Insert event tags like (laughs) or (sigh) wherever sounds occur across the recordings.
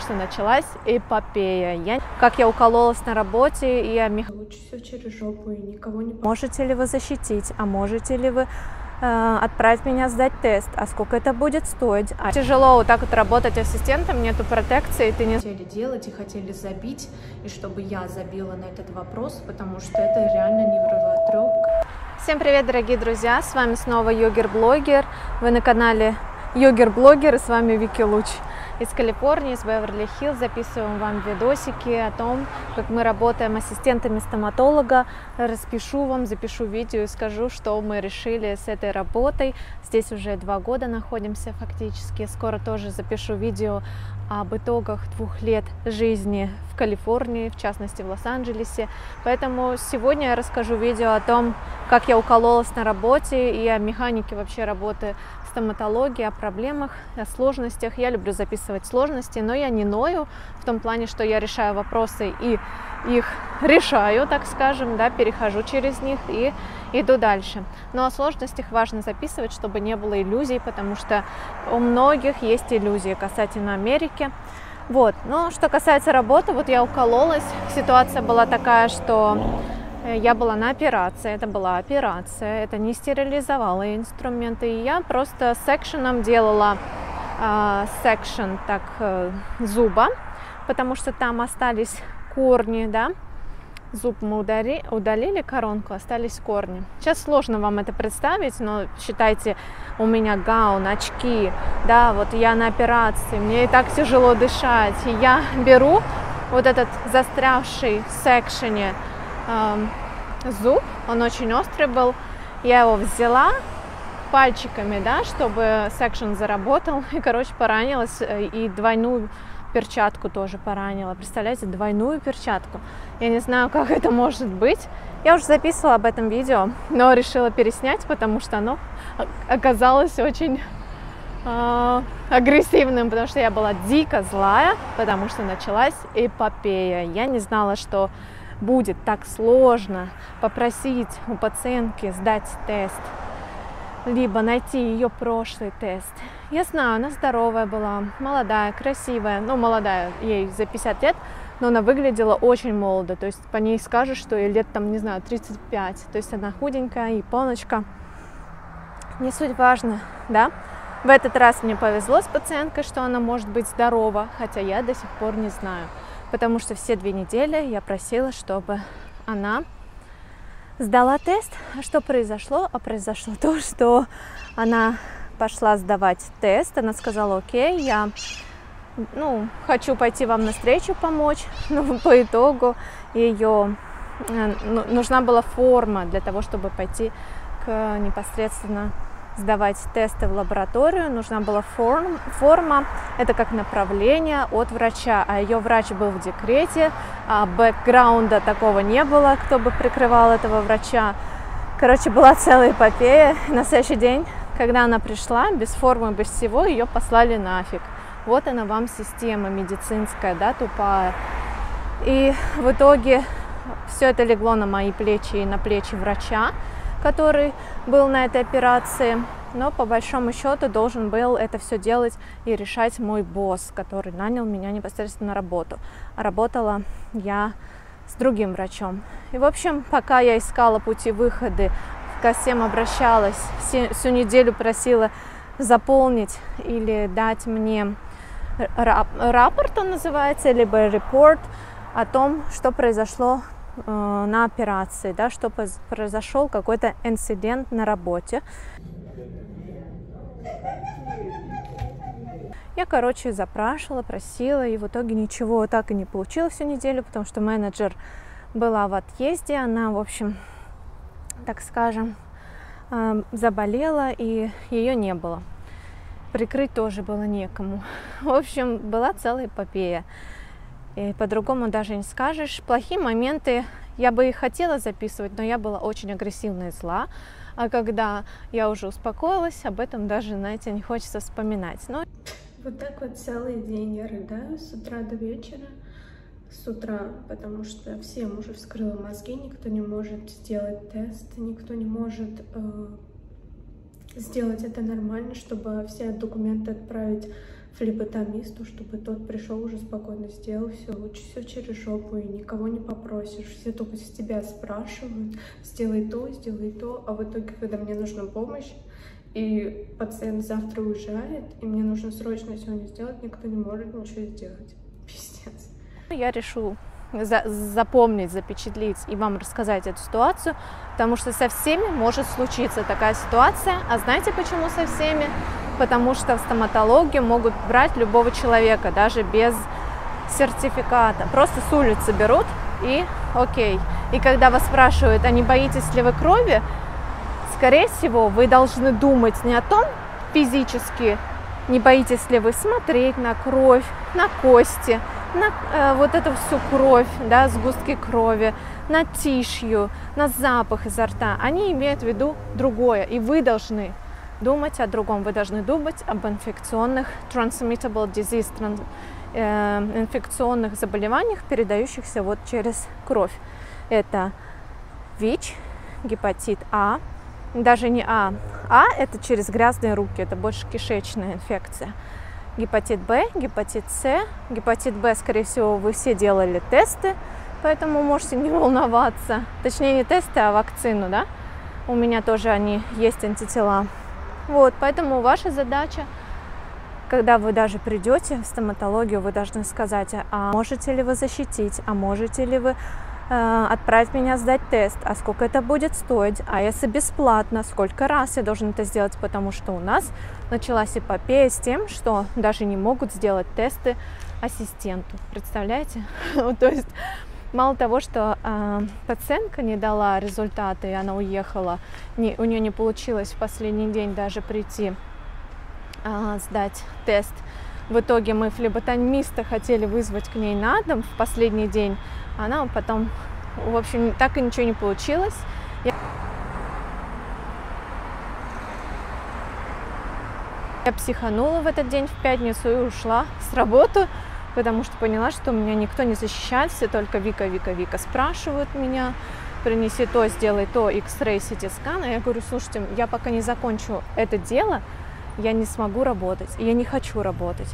потому что началась эпопея. Я, как я укололась на работе, и я. Лучше все через жопу и никого не... Можете ли вы защитить, а можете ли вы э, отправить меня сдать тест, а сколько это будет стоить. А тяжело вот так вот работать ассистентом, нету протекции, ты не... Хотели делать и хотели забить, и чтобы я забила на этот вопрос, потому что это реально нервотрепка. Всем привет, дорогие друзья! С вами снова Йогер-блогер. Вы на канале Йогер-блогер и с вами Вики Луч из Калифорнии, из Беверли-Хилл. Записываем вам видосики о том, как мы работаем ассистентами стоматолога. Распишу вам, запишу видео и скажу, что мы решили с этой работой. Здесь уже два года находимся фактически. Скоро тоже запишу видео об итогах двух лет жизни в Калифорнии, в частности в Лос-Анджелесе. Поэтому сегодня я расскажу видео о том, как я укололась на работе и о механике вообще работы стоматологии, о проблемах, о сложностях. Я люблю записывать сложности, но я не ною в том плане, что я решаю вопросы и их решаю, так скажем, да, перехожу через них и иду дальше. Но о сложностях важно записывать, чтобы не было иллюзий, потому что у многих есть иллюзии касательно Америки. Вот. Но что касается работы, вот я укололась. Ситуация была такая, что я была на операции, это была операция, это не стерилизовала инструменты, и я просто секшеном делала э, секшен так э, зуба, потому что там остались корни, да, зуб мы удали, удалили коронку, остались корни. Сейчас сложно вам это представить, но считайте, у меня гаун, очки, да, вот я на операции, мне и так тяжело дышать, и я беру вот этот застрявший в секшене зуб, он очень острый был. Я его взяла пальчиками, да, чтобы секшн заработал. (laughs) И, короче, поранилась. Э, и двойную перчатку тоже поранила. Представляете, двойную перчатку. Я не знаю, как это может быть. Я уже записывала об этом видео, но решила переснять, потому что оно оказалось очень э, агрессивным, потому что я была дико злая, потому что началась эпопея. Я не знала, что будет так сложно попросить у пациентки сдать тест, либо найти ее прошлый тест. Я знаю, она здоровая была, молодая, красивая, ну, молодая, ей за 50 лет, но она выглядела очень молодо, то есть по ней скажешь, что ей лет там, не знаю, 35, то есть она худенькая, японочка. Не суть важно, да? В этот раз мне повезло с пациенткой, что она может быть здорова, хотя я до сих пор не знаю потому что все две недели я просила, чтобы она сдала тест. А что произошло? А произошло то, что она пошла сдавать тест. Она сказала, окей, я ну, хочу пойти вам навстречу помочь. (laughs) Но по итогу ее э, ну, нужна была форма для того, чтобы пойти к непосредственно сдавать тесты в лабораторию, нужна была форм, форма, это как направление от врача, а ее врач был в декрете, а бэкграунда такого не было, кто бы прикрывал этого врача. Короче, была целая эпопея. На следующий день, когда она пришла, без формы, без всего, ее послали нафиг. Вот она вам система медицинская, да, тупая. И в итоге все это легло на мои плечи и на плечи врача который был на этой операции. Но по большому счету должен был это все делать и решать мой босс, который нанял меня непосредственно на работу. Работала я с другим врачом. И, в общем, пока я искала пути выхода, ко всем обращалась, всю неделю просила заполнить или дать мне рап рапорт, он называется, либо репорт о том, что произошло на операции, да, что произошел какой-то инцидент на работе. Я, короче, запрашивала, просила, и в итоге ничего так и не получила всю неделю, потому что менеджер была в отъезде, она, в общем, так скажем, э, заболела, и ее не было. Прикрыть тоже было некому. (laughs) В общем, была целая эпопея. По-другому даже не скажешь. Плохие моменты я бы и хотела записывать, но я была очень агрессивная и зла. А когда я уже успокоилась, об этом даже, знаете, не хочется вспоминать. Но... Вот так вот целый день я рыдаю с утра до вечера. С утра, потому что всем уже вскрыла мозги, никто не может сделать тест, никто не может э, сделать это нормально, чтобы все документы отправить флеботомисту, чтобы тот пришел уже спокойно сделал все, лучше все через жопу и никого не попросишь. Все только с тебя спрашивают, сделай то, сделай то, а в итоге, когда мне нужна помощь, и пациент завтра уезжает, и мне нужно срочно сегодня сделать, никто не может ничего сделать. (laughs) Пиздец. Я решу за запомнить, запечатлить и вам рассказать эту ситуацию, потому что со всеми может случиться такая ситуация. А знаете почему со всеми? Потому что в стоматологию могут брать любого человека, даже без сертификата. Просто с улицы берут и окей. И когда вас спрашивают, а не боитесь ли вы крови, скорее всего, вы должны думать не о том физически, не боитесь ли вы смотреть на кровь, на кости, на э, вот эту всю кровь, да, сгустки крови, на тишью, на запах изо рта. Они имеют в виду другое, и вы должны думать о другом. Вы должны думать об инфекционных transmittable disease, транс, э, инфекционных заболеваниях, передающихся вот через кровь. Это ВИЧ, гепатит А, даже не А. А это через грязные руки, это больше кишечная инфекция гепатит Б, гепатит С. Гепатит Б, скорее всего, вы все делали тесты, поэтому можете не волноваться. Точнее, не тесты, а вакцину, да? У меня тоже они есть антитела. Вот, поэтому ваша задача, когда вы даже придете в стоматологию, вы должны сказать, а можете ли вы защитить, а можете ли вы Э, отправить меня сдать тест, а сколько это будет стоить, а если бесплатно, сколько раз я должен это сделать, потому что у нас началась эпопея с тем, что даже не могут сделать тесты ассистенту. Представляете? (laughs) То есть мало того, что э, пациентка не дала результаты, и она уехала, не, у нее не получилось в последний день даже прийти э, сдать тест. В итоге мы флеботомиста хотели вызвать к ней на дом в последний день, она потом, в общем, так и ничего не получилось. Я... Я психанула в этот день, в пятницу, и ушла с работы, потому что поняла, что меня никто не защищает, все только Вика, Вика, Вика спрашивают меня, принеси то, сделай то, X-ray, CT-скан. А я говорю, слушайте, я пока не закончу это дело, я не смогу работать, и я не хочу работать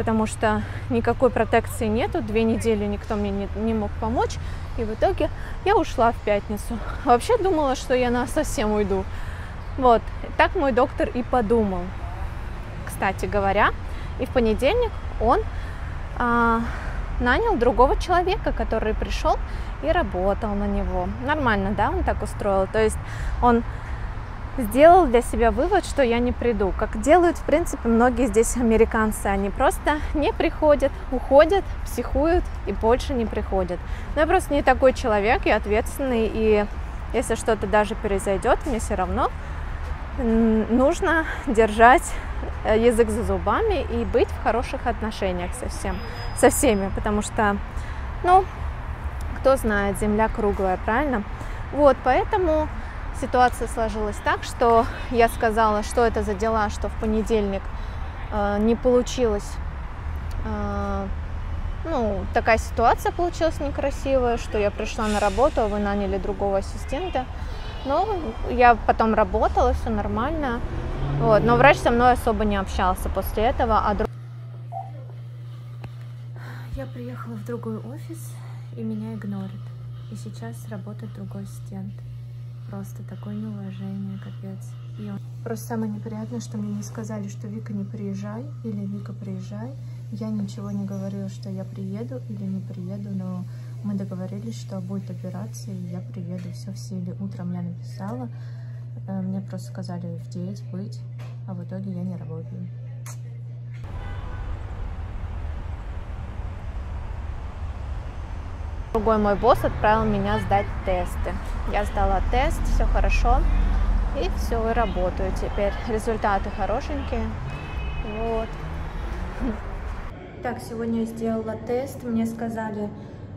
потому что никакой протекции нету, две недели никто мне не, не мог помочь, и в итоге я ушла в пятницу. Вообще думала, что я на совсем уйду. Вот, так мой доктор и подумал. Кстати говоря, и в понедельник он а, нанял другого человека, который пришел и работал на него. Нормально, да, он так устроил. То есть он сделал для себя вывод, что я не приду. Как делают, в принципе, многие здесь американцы. Они просто не приходят, уходят, психуют и больше не приходят. Но я просто не такой человек, я ответственный, и если что-то даже произойдет, мне все равно нужно держать э, язык за зубами и быть в хороших отношениях со, всем, со всеми, потому что, ну, кто знает, земля круглая, правильно? Вот, поэтому ситуация сложилась так, что я сказала, что это за дела, что в понедельник э, не получилось. Э, ну, такая ситуация получилась некрасивая, что я пришла на работу, а вы наняли другого ассистента. Но я потом работала, все нормально. Вот. Но врач со мной особо не общался после этого. А друг... Я приехала в другой офис, и меня игнорит. И сейчас работает другой ассистент. Просто такое неуважение, капец. И он... Просто самое неприятное, что мне не сказали, что Вика не приезжай или Вика приезжай. Я ничего не говорила, что я приеду или не приеду, но мы договорились, что будет операция, и я приеду. Все в силе. Утром я написала, э, мне просто сказали в 9 быть, а в итоге я не работаю. Другой мой босс отправил меня сдать тесты. Я сдала тест, все хорошо. И все, и работаю теперь. Результаты хорошенькие. Вот. Так, сегодня я сделала тест. Мне сказали,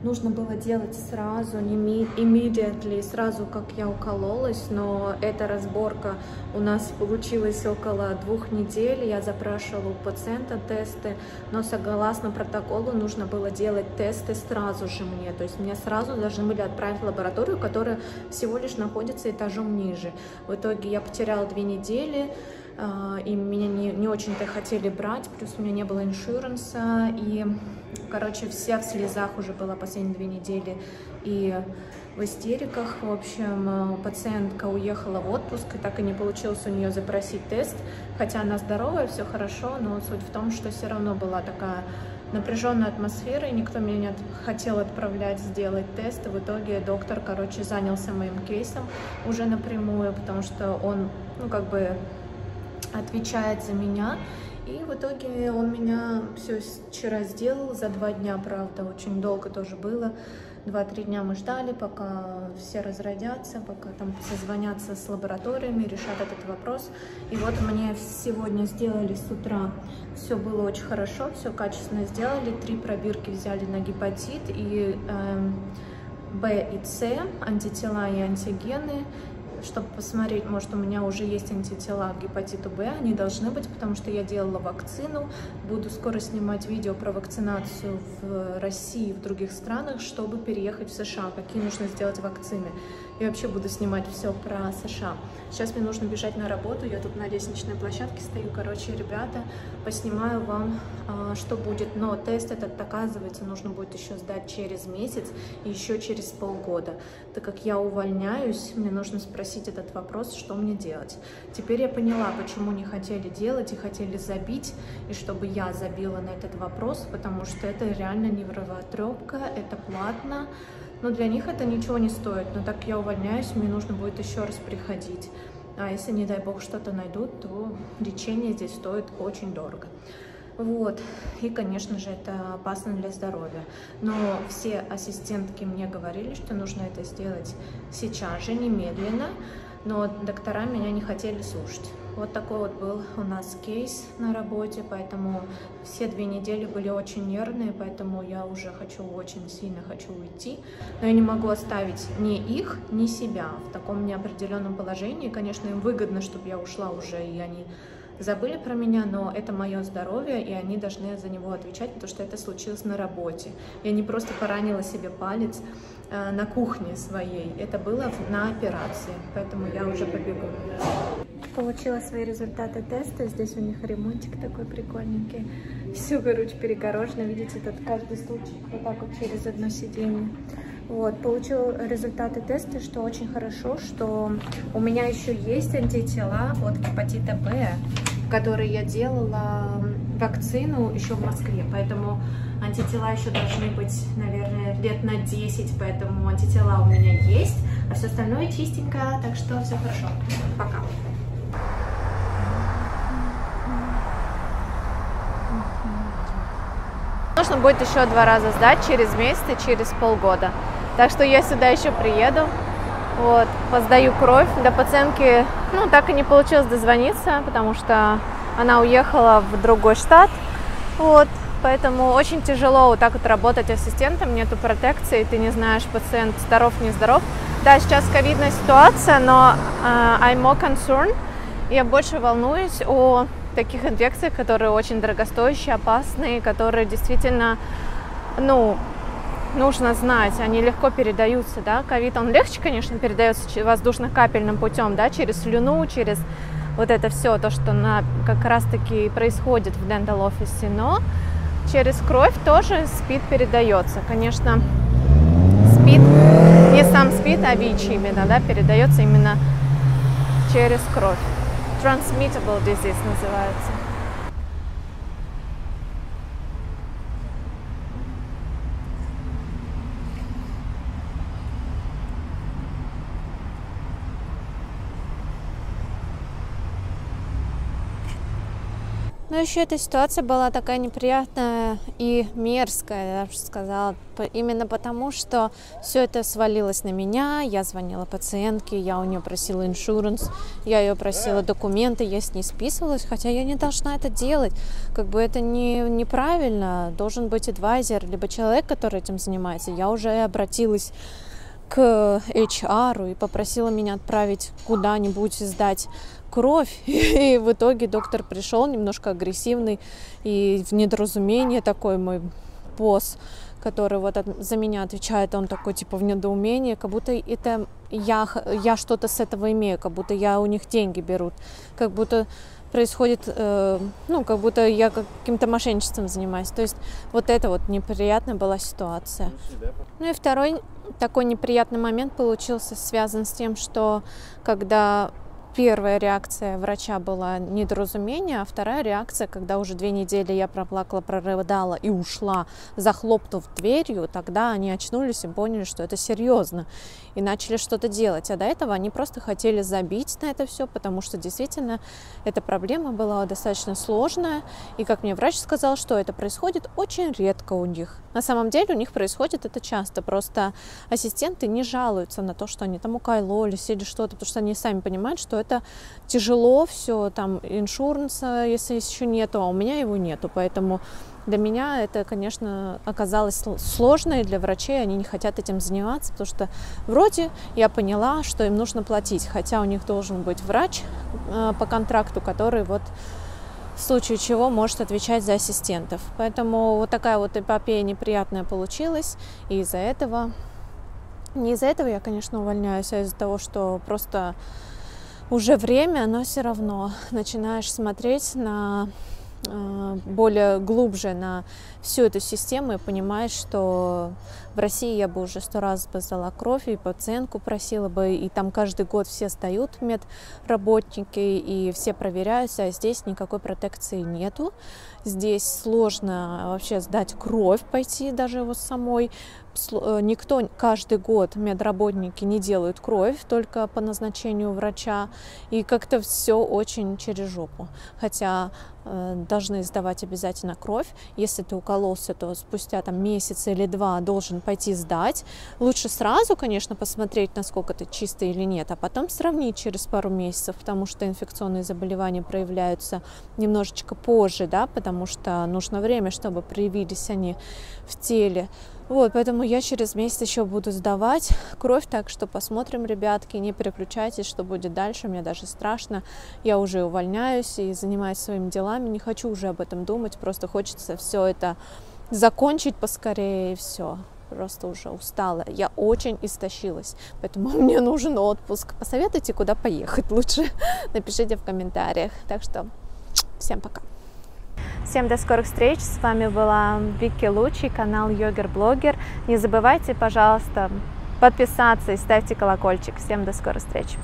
нужно было делать сразу, не immediately, сразу, как я укололась, но эта разборка у нас получилась около двух недель. Я запрашивала у пациента тесты, но согласно протоколу нужно было делать тесты сразу же мне. То есть мне сразу должны были отправить в лабораторию, которая всего лишь находится этажом ниже. В итоге я потеряла две недели, и меня не, не очень-то хотели брать, плюс у меня не было иншуранса, и, короче, вся в слезах уже была последние две недели, и в истериках, в общем, а, пациентка уехала в отпуск, и так и не получилось у нее запросить тест, хотя она здоровая, все хорошо, но суть в том, что все равно была такая напряженная атмосфера, и никто меня не хотел отправлять сделать тест. И в итоге доктор, короче, занялся моим кейсом уже напрямую, потому что он, ну, как бы отвечает за меня. И в итоге он меня все вчера сделал за два дня, правда, очень долго тоже было. Два-три дня мы ждали, пока все разродятся, пока там созвонятся с лабораториями, решат этот вопрос. И вот мне сегодня сделали с утра. Все было очень хорошо, все качественно сделали. Три пробирки взяли на гепатит и э, Б и С, антитела и антигены чтобы посмотреть, может, у меня уже есть антитела к гепатиту Б, они должны быть, потому что я делала вакцину, буду скоро снимать видео про вакцинацию в России и в других странах, чтобы переехать в США, какие нужно сделать вакцины. Я вообще буду снимать все про США. Сейчас мне нужно бежать на работу, я тут на лестничной площадке стою. Короче, ребята, поснимаю вам, а, что будет. Но тест этот, оказывается, нужно будет еще сдать через месяц и еще через полгода. Так как я увольняюсь, мне нужно спросить этот вопрос, что мне делать. Теперь я поняла, почему не хотели делать и хотели забить, и чтобы я забила на этот вопрос, потому что это реально невровотрепка, это платно, но для них это ничего не стоит. Но так я увольняюсь, мне нужно будет еще раз приходить. А если, не дай бог, что-то найдут, то лечение здесь стоит очень дорого. Вот, и, конечно же, это опасно для здоровья. Но все ассистентки мне говорили, что нужно это сделать сейчас же, немедленно, но доктора меня не хотели слушать. Вот такой вот был у нас кейс на работе, поэтому все две недели были очень нервные, поэтому я уже хочу, очень сильно хочу уйти. Но я не могу оставить ни их, ни себя в таком неопределенном положении. Конечно, им выгодно, чтобы я ушла уже, и они забыли про меня, но это мое здоровье, и они должны за него отвечать, потому что это случилось на работе. Я не просто поранила себе палец, Э, на кухне своей. Это было на операции, поэтому я уже побегу. Получила свои результаты теста. Здесь у них ремонтик такой прикольненький. Все, короче, перегорожено. Видите, тут каждый стульчик вот так вот через одно сиденье. Вот, получил результаты теста, что очень хорошо, что у меня еще есть антитела от гепатита Б, которые я делала вакцину еще в Москве, поэтому антитела еще должны быть, наверное, лет на 10, поэтому антитела у меня есть, а все остальное чистенько, так что все хорошо. Пока. Нужно будет еще два раза сдать через месяц и через полгода. Так что я сюда еще приеду, вот, поздаю кровь. До пациентки, ну, так и не получилось дозвониться, потому что она уехала в другой штат. Вот, поэтому очень тяжело вот так вот работать ассистентом, нету протекции, ты не знаешь, пациент здоров, не здоров. Да, сейчас ковидная ситуация, но uh, I'm more concerned. Я больше волнуюсь о таких инфекциях, которые очень дорогостоящие, опасные, которые действительно, ну, нужно знать, они легко передаются, да, ковид, он легче, конечно, передается воздушно-капельным путем, да, через слюну, через вот это все, то, что на, как раз-таки происходит в dental офисе, но через кровь тоже СПИД передается. Конечно, СПИД, не сам СПИД, а ВИЧ именно, да, передается именно через кровь. Transmittable disease называется. Но еще эта ситуация была такая неприятная и мерзкая, я бы сказала, именно потому, что все это свалилось на меня. Я звонила пациентке, я у нее просила иншуранс, я ее просила документы, я с ней списывалась, хотя я не должна это делать. Как бы это не, неправильно. Должен быть адвайзер, либо человек, который этим занимается. Я уже обратилась к HR и попросила меня отправить куда-нибудь сдать кровь. (laughs) И в итоге доктор пришел немножко агрессивный и в недоразумение такой мой босс, который вот за меня отвечает, он такой типа в недоумении, как будто это я, я что-то с этого имею, как будто я у них деньги берут, как будто происходит, э, ну, как будто я каким-то мошенничеством занимаюсь. То есть вот это вот неприятная была ситуация. Ну и второй такой неприятный момент получился связан с тем, что когда первая реакция врача была недоразумение, а вторая реакция, когда уже две недели я проплакала, прорыдала и ушла, захлопнув дверью, тогда они очнулись и поняли, что это серьезно, и начали что-то делать. А до этого они просто хотели забить на это все, потому что действительно эта проблема была достаточно сложная, и, как мне врач сказал, что это происходит очень редко у них. На самом деле у них происходит это часто, просто ассистенты не жалуются на то, что они там укололись или что-то, потому что они сами понимают, что это тяжело все, там иншуренса, если еще нету, а у меня его нету, поэтому для меня это, конечно, оказалось сложно, и для врачей они не хотят этим заниматься, потому что вроде я поняла, что им нужно платить, хотя у них должен быть врач э, по контракту, который вот в случае чего может отвечать за ассистентов. Поэтому вот такая вот эпопея неприятная получилась, и из-за этого, не из-за этого я, конечно, увольняюсь, а из-за того, что просто уже время, но все равно начинаешь смотреть на более глубже на всю эту систему и понимаешь, что в России я бы уже сто раз бы сдала кровь и пациентку просила бы, и там каждый год все сдают медработники и все проверяются, а здесь никакой протекции нету. Здесь сложно вообще сдать кровь, пойти даже его самой. Э, никто каждый год медработники не делают кровь только по назначению врача. И как-то все очень через жопу. Хотя э, должны сдавать обязательно кровь. Если ты укололся, то спустя там месяц или два должен пойти сдать. Лучше сразу, конечно, посмотреть, насколько ты чистый или нет, а потом сравнить через пару месяцев, потому что инфекционные заболевания проявляются немножечко позже, да, потому что нужно время, чтобы проявились они в теле. Вот, поэтому я через месяц еще буду сдавать кровь, так что посмотрим, ребятки, не переключайтесь, что будет дальше, мне даже страшно. Я уже увольняюсь и занимаюсь своими делами, не хочу уже об этом думать, просто хочется все это закончить поскорее и все. Просто уже устала. Я очень истощилась, поэтому (laughs) мне нужен отпуск. Посоветуйте, куда поехать лучше. (laughs) Напишите в комментариях. Так что всем пока. Всем до скорых встреч. С вами была Вики Лучи, канал Йогер Блогер. Не забывайте, пожалуйста, подписаться и ставьте колокольчик. Всем до скорых встреч.